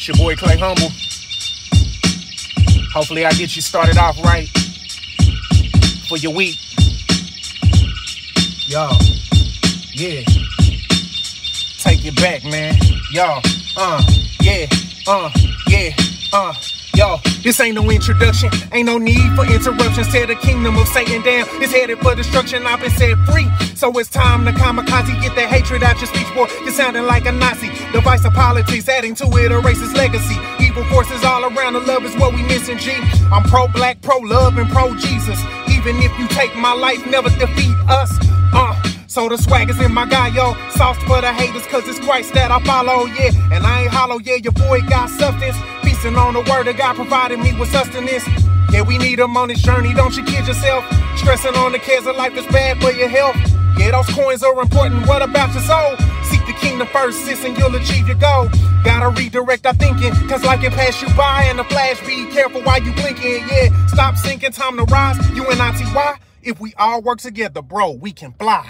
It's your boy Clay Humble. Hopefully, I get you started off right for your week. Y'all, yeah. Take it back, man. Y'all, uh, yeah, uh, yeah, uh. Yo, this ain't no introduction, ain't no need for interruptions. Tear the kingdom of Satan down, it's headed for destruction. I've been set free, so it's time to kamikaze. Get that hatred out your speech, boy. You're sounding like a Nazi. The vice of politics, adding to it a racist legacy. Evil forces all around, the love is what we missing, G. I'm pro black, pro love, and pro Jesus. Even if you take my life, never defeat us. Uh. So the swag is in my guy, yo. Sauce for the haters, cause it's Christ that I follow, yeah. And I ain't hollow, yeah, your boy got substance. Feasting on the word of God, providing me with sustenance. Yeah, we need him on this journey, don't you kid yourself. Stressing on the cares of life is bad for your health. Yeah, those coins are important, what about your soul? Seek the kingdom first, sis, and you'll achieve your goal. Gotta redirect our thinking, cause life can pass you by in a flash. Be careful while you blinking, yeah. Stop sinking, time to rise. You and I. If we all work together, bro, we can fly.